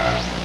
Uh,